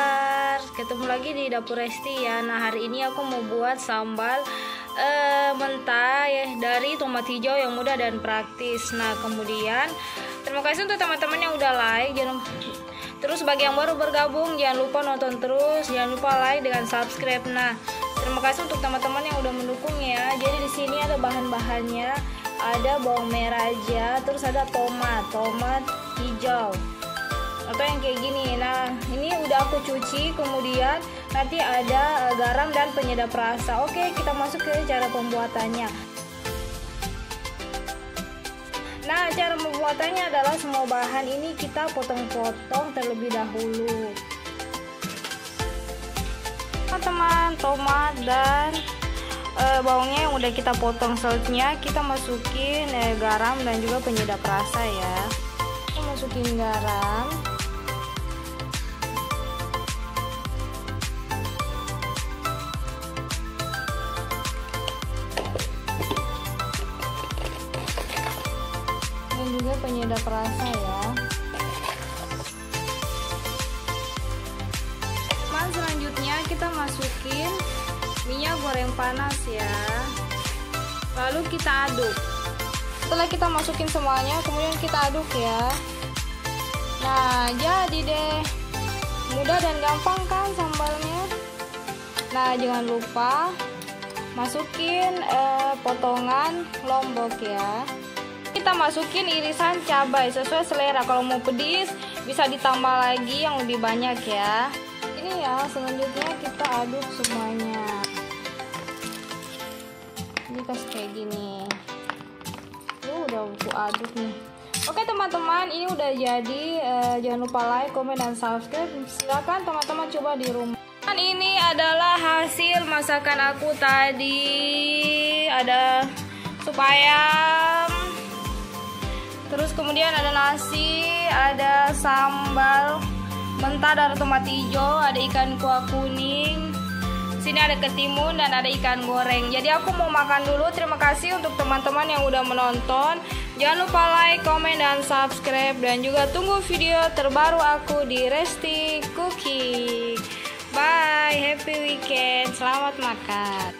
kabar? Ketemu lagi di dapur Resti ya. Nah, hari ini aku mau buat sambal uh, mentah ya dari tomat hijau yang mudah dan praktis. Nah, kemudian terima kasih untuk teman-teman yang udah like. Jangan Terus bagi yang baru bergabung jangan lupa nonton terus, jangan lupa like dengan subscribe. Nah, terima kasih untuk teman-teman yang udah mendukung ya. Jadi di sini ada bahan-bahannya, ada bawang merah aja, terus ada tomat, tomat hijau atau yang kayak gini. Nah ini udah aku cuci kemudian nanti ada uh, garam dan penyedap rasa. Oke kita masuk ke cara pembuatannya. Nah cara pembuatannya adalah semua bahan ini kita potong-potong terlebih dahulu. Teman-teman tomat dan e, bawangnya yang udah kita potong selanjutnya kita masukin e, garam dan juga penyedap rasa ya. Kita masukin garam juga penyedap rasa ya. Mas selanjutnya kita masukin minyak goreng panas ya. Lalu kita aduk. Setelah kita masukin semuanya kemudian kita aduk ya. Nah jadi deh. Mudah dan gampang kan sambalnya? Nah jangan lupa masukin eh, potongan lombok ya kita masukin irisan cabai sesuai selera. Kalau mau pedis bisa ditambah lagi yang lebih banyak ya. Ini ya selanjutnya kita aduk semuanya. Ini kasih kayak gini. Tuh, udah aku aduk nih. Oke teman-teman ini udah jadi. Eh, jangan lupa like, komen, dan subscribe. Silakan teman-teman coba di rumah. Dan ini adalah hasil masakan aku tadi. Ada supaya terus kemudian ada nasi ada sambal mentah dari tomat hijau ada ikan kuah kuning. Sini ada ketimun dan ada ikan goreng. Jadi aku mau makan dulu. Terima kasih untuk teman-teman yang udah menonton. Jangan lupa like komen dan subscribe. Dan juga tunggu video terbaru aku di Resti Cooking bye happy weekend. Selamat makan